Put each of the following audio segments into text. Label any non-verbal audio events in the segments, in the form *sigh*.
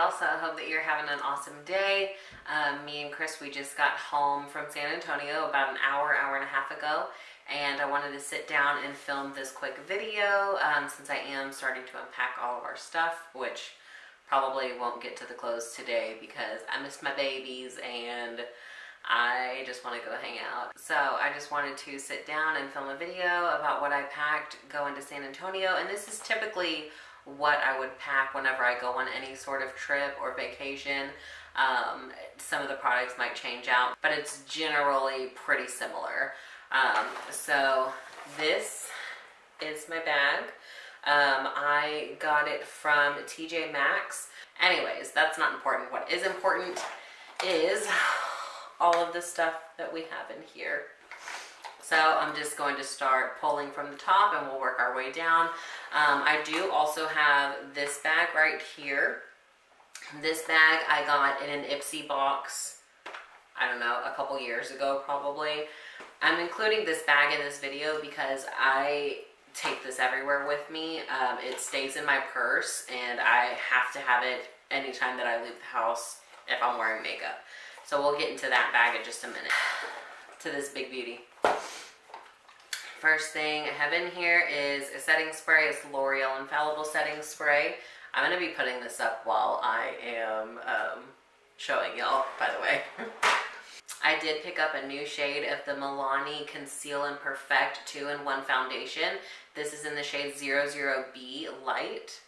else. I hope that you're having an awesome day. Um, me and Chris, we just got home from San Antonio about an hour, hour and a half ago. And I wanted to sit down and film this quick video um, since I am starting to unpack all of our stuff, which probably won't get to the clothes today because I missed my babies and I just want to go hang out. So I just wanted to sit down and film a video about what I packed going to San Antonio. And this is typically what I would pack whenever I go on any sort of trip or vacation. Um, some of the products might change out, but it's generally pretty similar. Um, so this is my bag. Um, I got it from TJ Maxx. Anyways, that's not important. What is important is all of the stuff that we have in here. So I'm just going to start pulling from the top and we'll work our way down. Um, I do also have this bag right here. This bag I got in an Ipsy box, I don't know, a couple years ago probably. I'm including this bag in this video because I take this everywhere with me. Um, it stays in my purse and I have to have it anytime that I leave the house if I'm wearing makeup. So we'll get into that bag in just a minute. *sighs* To this big beauty. First thing I have in here is a setting spray. It's L'Oreal Infallible Setting Spray. I'm going to be putting this up while I am um, showing y'all, by the way. *laughs* I did pick up a new shade of the Milani Conceal and Perfect 2-in-1 Foundation. This is in the shade 00B Light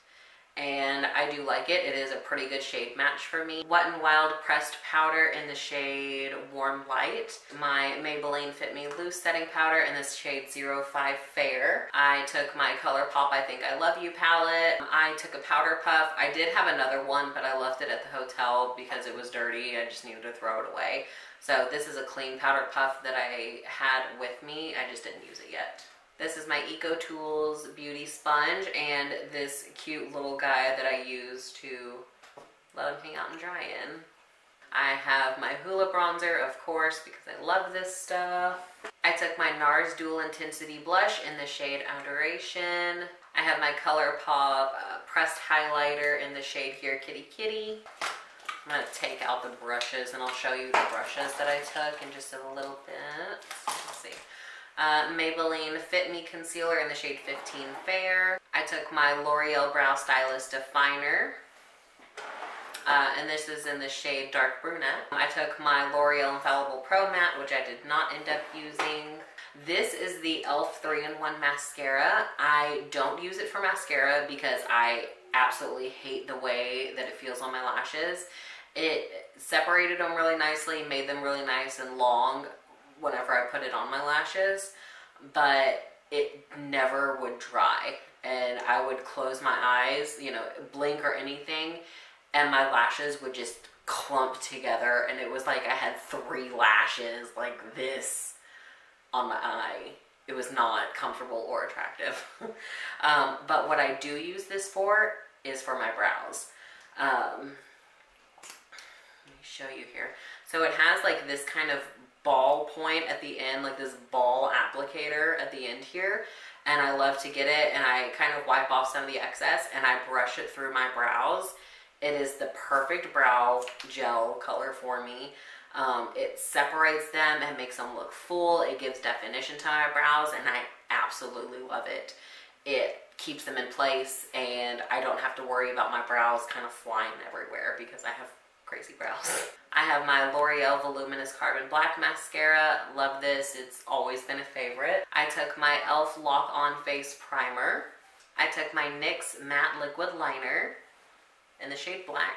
and I do like it. It is a pretty good shade match for me. Wet n Wild pressed powder in the shade Warm Light. My Maybelline Fit Me Loose setting powder in this shade 05 Fair. I took my ColourPop I Think I Love You palette. I took a powder puff. I did have another one, but I left it at the hotel because it was dirty. I just needed to throw it away. So this is a clean powder puff that I had with me. I just didn't use it yet. This is my Eco Tools Beauty Sponge and this cute little guy that I use to let him hang out and dry in. I have my Hoola bronzer, of course, because I love this stuff. I took my NARS Dual Intensity Blush in the shade Adoration. I have my ColourPop uh, pressed highlighter in the shade here, Kitty Kitty. I'm going to take out the brushes and I'll show you the brushes that I took in just a little bit. Let's see uh, Maybelline Fit Me Concealer in the shade 15 Fair. I took my L'Oreal Brow Stylist Definer. Uh, and this is in the shade Dark Brunette. I took my L'Oreal Infallible Pro Matte, which I did not end up using. This is the e.l.f. 3-in-1 Mascara. I don't use it for mascara because I absolutely hate the way that it feels on my lashes. It separated them really nicely, made them really nice and long whenever I put it on my lashes, but it never would dry. And I would close my eyes, you know, blink or anything, and my lashes would just clump together. And it was like I had three lashes like this on my eye. It was not comfortable or attractive. *laughs* um, but what I do use this for is for my brows. Um, let me show you here. So it has like this kind of ball point at the end, like this ball applicator at the end here. And I love to get it and I kind of wipe off some of the excess and I brush it through my brows. It is the perfect brow gel color for me. Um, it separates them and makes them look full. It gives definition to my brows and I absolutely love it. It keeps them in place and I don't have to worry about my brows kind of flying everywhere because I have crazy brows. *laughs* I have my L'Oreal Voluminous Carbon Black Mascara. Love this. It's always been a favorite. I took my e.l.f. Lock On Face Primer. I took my NYX Matte Liquid Liner in the shade Black.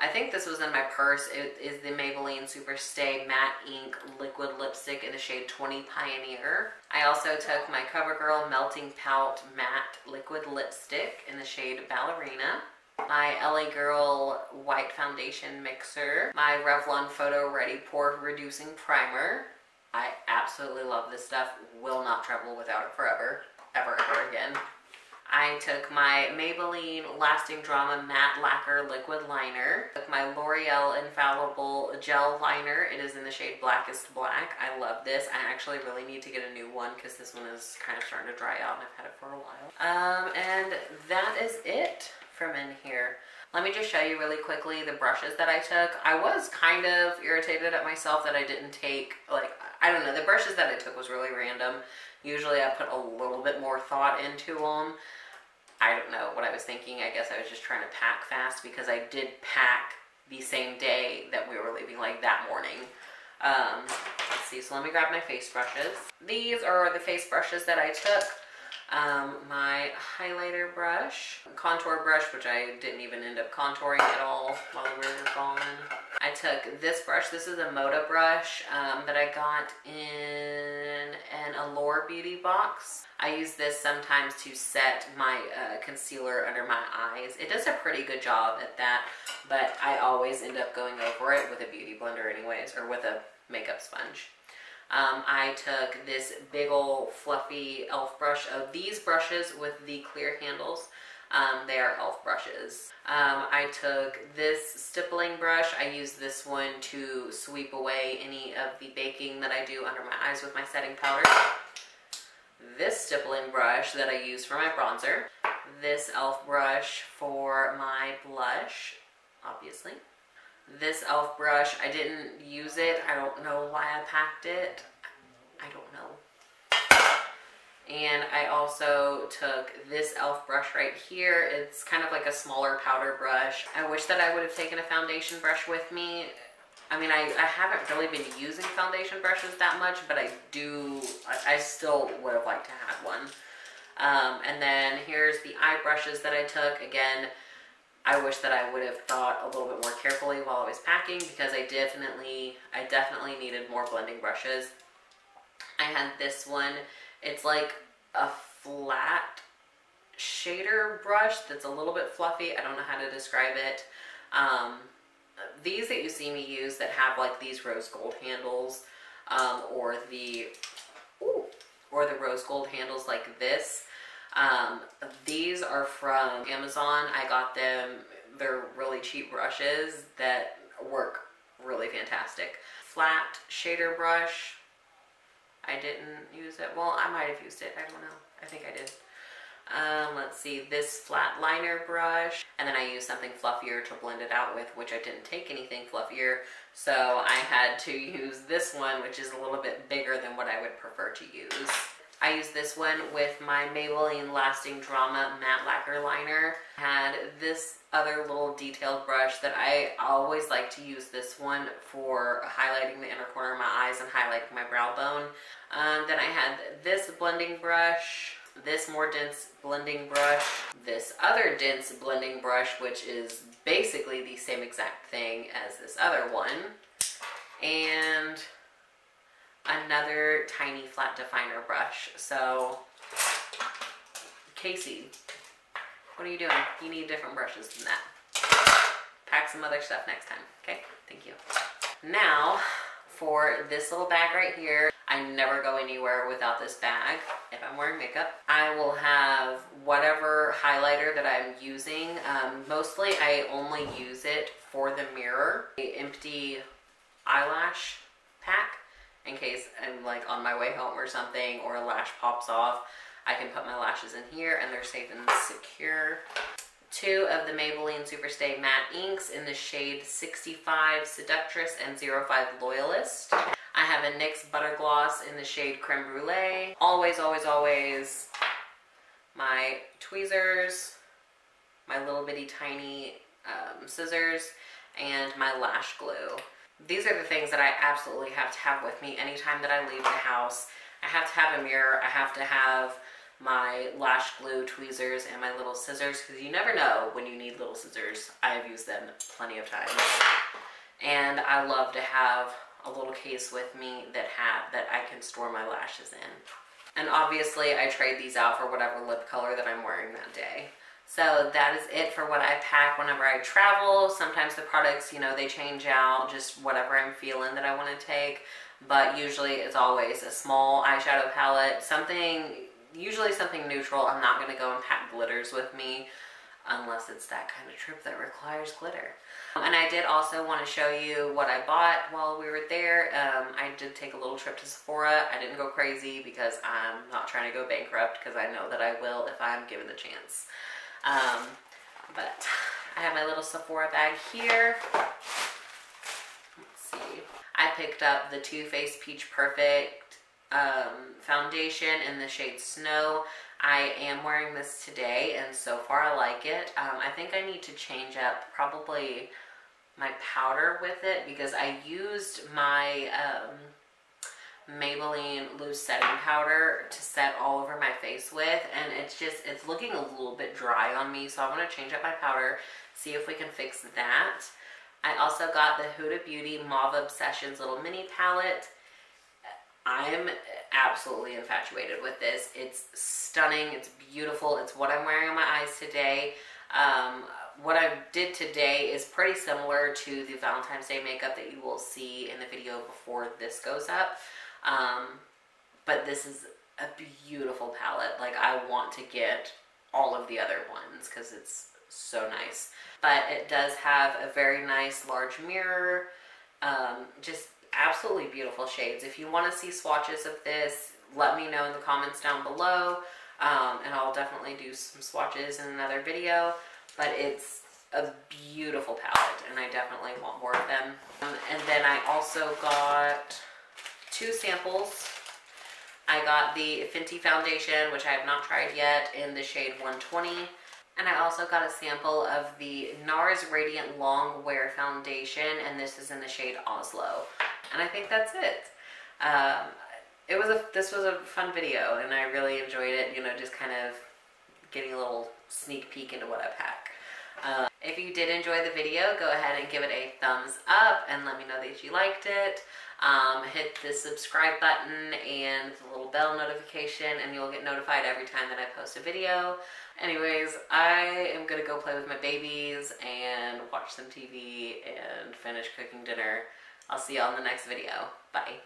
I think this was in my purse. It is the Maybelline Superstay Matte Ink Liquid Lipstick in the shade 20 Pioneer. I also took my CoverGirl Melting Pout Matte Liquid Lipstick in the shade Ballerina my LA Girl White Foundation Mixer, my Revlon Photo Ready Pore Reducing Primer. I absolutely love this stuff. Will not travel without it forever, ever, ever again. I took my Maybelline Lasting Drama Matte Lacquer Liquid Liner. Took my L'Oreal Infallible Gel Liner. It is in the shade Blackest Black. I love this. I actually really need to get a new one because this one is kind of starting to dry out and I've had it for a while. Um, and that is it from in here. Let me just show you really quickly the brushes that I took. I was kind of irritated at myself that I didn't take, like, I don't know, the brushes that I took was really random. Usually I put a little bit more thought into them. I don't know what I was thinking. I guess I was just trying to pack fast because I did pack the same day that we were leaving, like that morning. Um, let's see, so let me grab my face brushes. These are the face brushes that I took. Um, my highlighter brush, contour brush, which I didn't even end up contouring at all while we were gone. I took this brush, this is a Moda brush um, that I got in an Allure Beauty box. I use this sometimes to set my uh, concealer under my eyes. It does a pretty good job at that, but I always end up going over it with a beauty blender anyways, or with a makeup sponge. Um, I took this big old fluffy e.l.f. brush of these brushes with the clear handles. Um, they are e.l.f. brushes. Um, I took this stippling brush. I use this one to sweep away any of the baking that I do under my eyes with my setting powder. This stippling brush that I use for my bronzer. This e.l.f. brush for my blush, obviously. This e.l.f. brush, I didn't use it. I don't know why I packed it. I don't know. And I also took this e.l.f. brush right here. It's kind of like a smaller powder brush. I wish that I would have taken a foundation brush with me. I mean, I, I haven't really been using foundation brushes that much, but I do, I, I still would have liked to have one. Um, and then here's the eye brushes that I took. Again, I wish that I would have thought a little bit more carefully while I was packing because I definitely, I definitely needed more blending brushes. I had this one. It's like a flat shader brush that's a little bit fluffy. I don't know how to describe it. Um, these that you see me use that have like these rose gold handles um, or the ooh, or the rose gold handles like this um, these are from Amazon. I got them. They're really cheap brushes that work really fantastic. Flat shader brush. I didn't use it. Well, I might have used it. I don't know. I think I did. Um, let's see, this flat liner brush, and then I used something fluffier to blend it out with, which I didn't take anything fluffier, so I had to use this one, which is a little bit bigger than what I would prefer to use. I use this one with my Maybelline Lasting Drama Matte Lacquer Liner. I had this other little detailed brush that I always like to use this one for highlighting the inner corner of my eyes and highlighting my brow bone. Um, then I had this blending brush, this more dense blending brush, this other dense blending brush, which is basically the same exact thing as this other one, and another tiny flat definer brush. So, Casey, what are you doing? You need different brushes than that. Pack some other stuff next time, okay? Thank you. Now, for this little bag right here, I never go anywhere without this bag if I'm wearing makeup. I will have whatever highlighter that I'm using. Um, mostly I only use it for the mirror. A empty eyelash pack in case I'm like on my way home or something or a lash pops off. I can put my lashes in here and they're safe and secure. Two of the Maybelline Superstay Matte Inks in the shade 65 Seductress and 05 Loyalist. I have a NYX Butter Gloss in the shade Creme Brulee. Always, always, always my tweezers, my little bitty tiny um, scissors, and my lash glue. These are the things that I absolutely have to have with me anytime that I leave the house. I have to have a mirror. I have to have my lash glue, tweezers, and my little scissors because you never know when you need little scissors. I've used them plenty of times. And I love to have a little case with me that have that I can store my lashes in. And obviously I trade these out for whatever lip color that I'm wearing that day. So that is it for what I pack whenever I travel. Sometimes the products, you know, they change out, just whatever I'm feeling that I want to take. But usually it's always a small eyeshadow palette, something, usually something neutral. I'm not going to go and pack glitters with me unless it's that kind of trip that requires glitter. And I did also want to show you what I bought while we were there. Um, I did take a little trip to Sephora. I didn't go crazy because I'm not trying to go bankrupt because I know that I will if I'm given the chance. Um, But I have my little Sephora bag here. Let's see. I picked up the Too Faced Peach Perfect um, foundation in the shade Snow. I am wearing this today and so far I like it. Um, I think I need to change up probably my powder with it because I used my um, Maybelline loose setting powder to set all over my face with and it's just it's looking a little bit dry on me so I want to change up my powder see if we can fix that. I also got the Huda Beauty Mauve Obsessions little mini palette. I am absolutely infatuated with this. It's stunning it's beautiful it's what I'm wearing on my eyes today. Um, what I did today is pretty similar to the Valentine's Day makeup that you will see in the video before this goes up. Um, but this is a beautiful palette. Like I want to get all of the other ones because it's so nice. But it does have a very nice large mirror. Um, just absolutely beautiful shades. If you want to see swatches of this, let me know in the comments down below. Um, and I'll definitely do some swatches in another video. But it's a beautiful palette and I definitely want more of them. Um, and then I also got two samples. I got the Fenty foundation, which I have not tried yet, in the shade 120. And I also got a sample of the NARS Radiant Long Wear Foundation, and this is in the shade Oslo. And I think that's it. Um, it was a this was a fun video, and I really enjoyed it. You know, just kind of getting a little sneak peek into what I pack. Uh, if you did enjoy the video, go ahead and give it a thumbs up and let me know that you liked it. Um, hit the subscribe button and the little bell notification and you'll get notified every time that I post a video. Anyways, I am to go play with my babies and watch some TV and finish cooking dinner. I'll see y'all in the next video. Bye.